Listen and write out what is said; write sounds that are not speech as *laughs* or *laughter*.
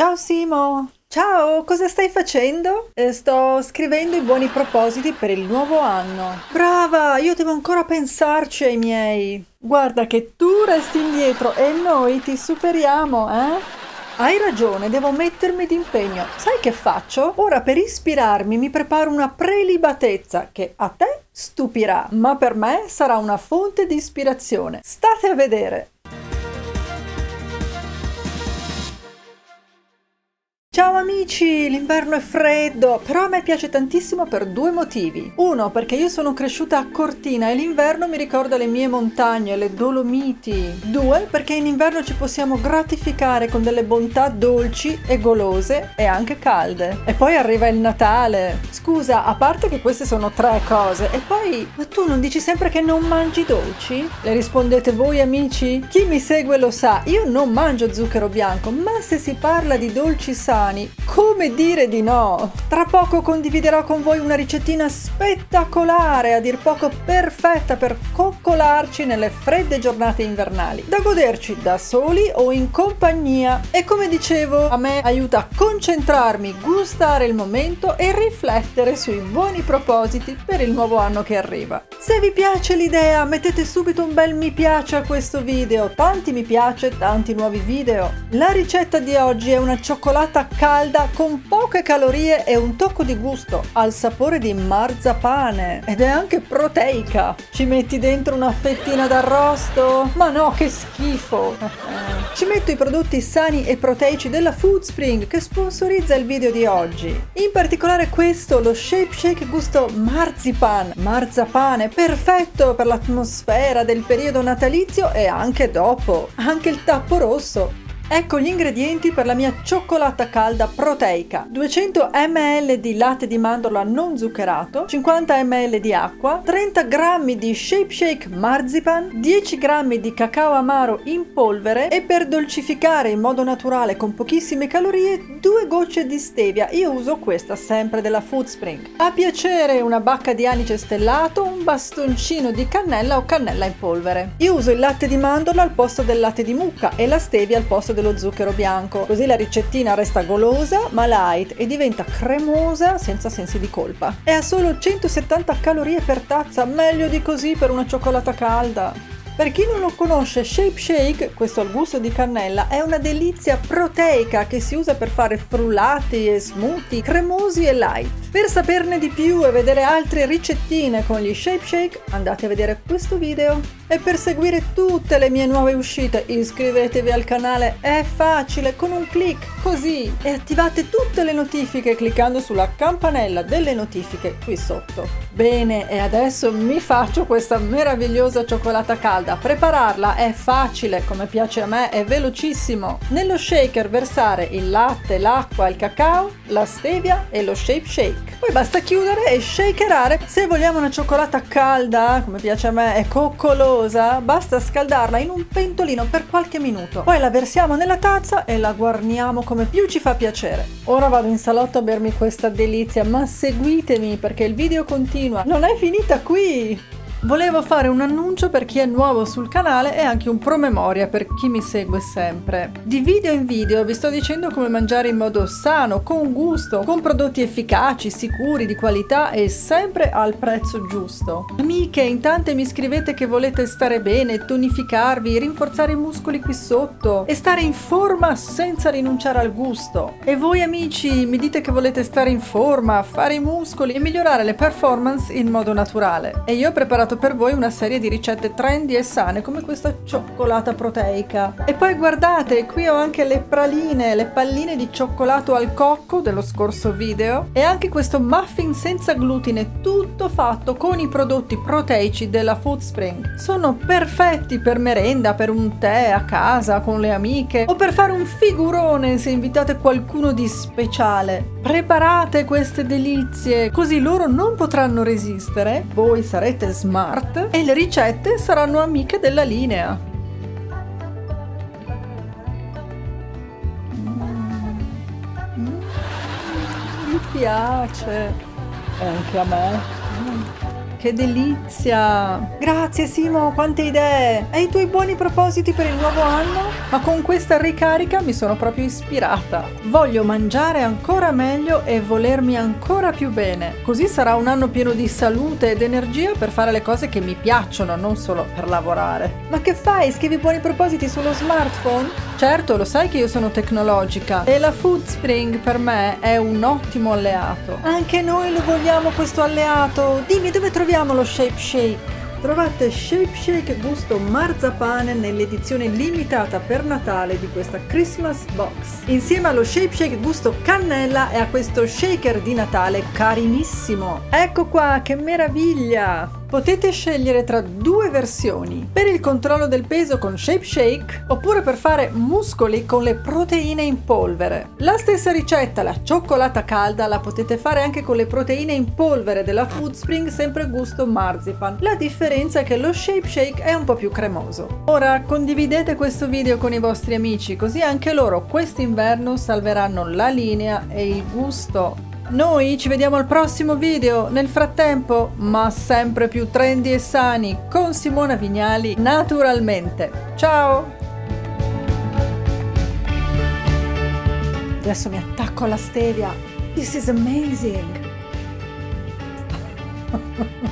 Ciao Simo! Ciao, cosa stai facendo? Eh, sto scrivendo i buoni propositi per il nuovo anno. Brava, io devo ancora pensarci ai miei. Guarda che tu resti indietro e noi ti superiamo, eh? Hai ragione, devo mettermi d'impegno. Sai che faccio? Ora per ispirarmi mi preparo una prelibatezza che a te stupirà, ma per me sarà una fonte di ispirazione. State a vedere. Ciao amici, l'inverno è freddo, però a me piace tantissimo per due motivi. Uno, perché io sono cresciuta a Cortina e l'inverno mi ricorda le mie montagne, le Dolomiti. Due, perché in inverno ci possiamo gratificare con delle bontà dolci e golose e anche calde. E poi arriva il Natale. Scusa, a parte che queste sono tre cose, e poi, ma tu non dici sempre che non mangi dolci? Le rispondete voi amici? Chi mi segue lo sa, io non mangio zucchero bianco, ma se si parla di dolci sani, italiani. Come dire di no? Tra poco condividerò con voi una ricettina spettacolare, a dir poco perfetta per coccolarci nelle fredde giornate invernali, da goderci da soli o in compagnia. E come dicevo, a me aiuta a concentrarmi, gustare il momento e riflettere sui buoni propositi per il nuovo anno che arriva. Se vi piace l'idea, mettete subito un bel mi piace a questo video, tanti mi piace, tanti nuovi video. La ricetta di oggi è una cioccolata calda con poche calorie e un tocco di gusto, al sapore di marzapane ed è anche proteica. Ci metti dentro una fettina d'arrosto? Ma no, che schifo! *laughs* Ci metto i prodotti sani e proteici della Foodspring che sponsorizza il video di oggi. In particolare questo, lo Shape Shake gusto marzipan, marzapane, perfetto per l'atmosfera del periodo natalizio e anche dopo. Anche il tappo rosso, Ecco gli ingredienti per la mia cioccolata calda proteica. 200 ml di latte di mandorla non zuccherato, 50 ml di acqua, 30 g di Shape Shake marzipan, 10 g di cacao amaro in polvere e per dolcificare in modo naturale con pochissime calorie 2 gocce di stevia. Io uso questa sempre della Food Spring. A piacere una bacca di anice stellato, un bastoncino di cannella o cannella in polvere. Io uso il latte di mandorla al posto del latte di mucca e la stevia al posto del dello zucchero bianco, così la ricettina resta golosa ma light e diventa cremosa senza sensi di colpa. E ha solo 170 calorie per tazza, meglio di così per una cioccolata calda. Per chi non lo conosce, Shape Shake, questo al gusto di cannella, è una delizia proteica che si usa per fare frullati e smoothie cremosi e light. Per saperne di più e vedere altre ricettine con gli Shape Shake, andate a vedere questo video. E per seguire tutte le mie nuove uscite iscrivetevi al canale, è facile, con un clic, così, e attivate tutte le notifiche cliccando sulla campanella delle notifiche qui sotto. Bene, e adesso mi faccio questa meravigliosa cioccolata calda. Prepararla è facile, come piace a me, è velocissimo. Nello shaker versare il latte, l'acqua, il cacao, la stevia e lo shape shake. Poi basta chiudere e shakerare. Se vogliamo una cioccolata calda, come piace a me, è coccolosa, basta scaldarla in un pentolino per qualche minuto. Poi la versiamo nella tazza e la guarniamo come più ci fa piacere. Ora vado in salotto a bermi questa delizia, ma seguitemi perché il video continua. Non è finita qui! Volevo fare un annuncio per chi è nuovo sul canale e anche un promemoria per chi mi segue sempre. Di video in video vi sto dicendo come mangiare in modo sano, con gusto, con prodotti efficaci, sicuri, di qualità e sempre al prezzo giusto. Amiche, in tante mi scrivete che volete stare bene, tonificarvi, rinforzare i muscoli qui sotto e stare in forma senza rinunciare al gusto. E voi amici mi dite che volete stare in forma, fare i muscoli e migliorare le performance in modo naturale. E io ho preparato preparato per voi una serie di ricette trendy e sane come questa cioccolata proteica. E poi guardate, qui ho anche le praline, le palline di cioccolato al cocco dello scorso video e anche questo muffin senza glutine, tutto fatto con i prodotti proteici della Food Spring. Sono perfetti per merenda, per un tè a casa con le amiche o per fare un figurone se invitate qualcuno di speciale. Preparate queste delizie, così loro non potranno resistere, voi sarete smart smart e le ricette saranno amiche della linea. Mi piace, e anche a me. Che delizia! Grazie Simo, quante idee! E i tuoi buoni propositi per il nuovo anno? Ma con questa ricarica mi sono proprio ispirata. Voglio mangiare ancora meglio e volermi ancora più bene. Così sarà un anno pieno di salute ed energia per fare le cose che mi piacciono, non solo per lavorare. Ma che fai? Scrivi buoni propositi sullo smartphone? Certo, lo sai che io sono tecnologica e la Food Spring per me è un ottimo alleato. Anche noi lo vogliamo questo alleato. Dimmi dove troviamo lo Shape Shake. Trovate Shape Shake gusto marzapane nell'edizione limitata per Natale di questa Christmas Box. Insieme allo Shape Shake gusto cannella e a questo shaker di Natale carinissimo. Ecco qua, che meraviglia! Potete scegliere tra due versioni, per il controllo del peso con Shape Shake oppure per fare muscoli con le proteine in polvere. La stessa ricetta, la cioccolata calda, la potete fare anche con le proteine in polvere della Food Spring sempre gusto marzipan. La differenza è che lo Shape Shake è un po' più cremoso. Ora condividete questo video con i vostri amici così anche loro quest'inverno salveranno la linea e il gusto noi ci vediamo al prossimo video, nel frattempo, ma sempre più trendy e sani, con Simona Vignali, naturalmente. Ciao! Adesso mi attacco alla stevia. This is amazing! *laughs*